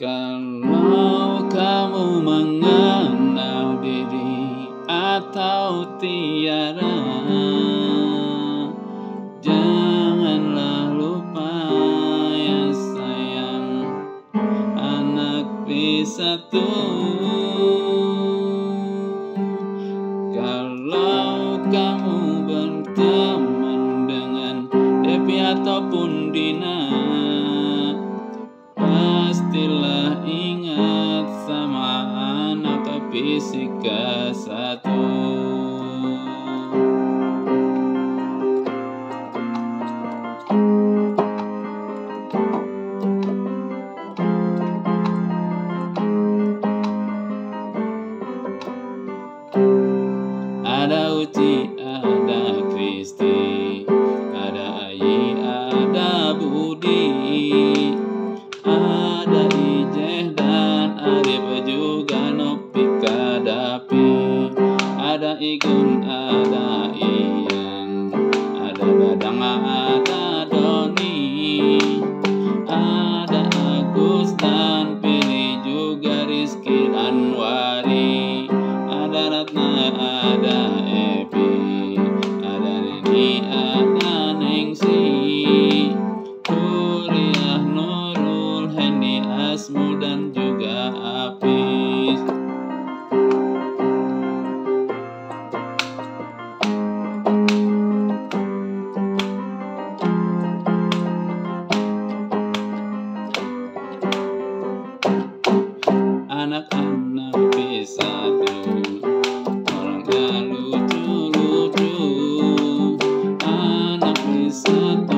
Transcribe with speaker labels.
Speaker 1: Kalau kamu mengenal diri atau tiara. Janganlah lupa ya sayang Anak satu Kalau kamu fisika satu. Ada Uci, Igun, ada Ian, ada Badang, ada Doni, ada Agus dan Pili juga Rizky dan Wari, ada Ratna, ada Epi, ada Nini, ada Nengsi, Kuliah Nurul, Hendy Asmu dan juga Apis. anak-anak pisatu Orang lucu-lucu Anak pisatu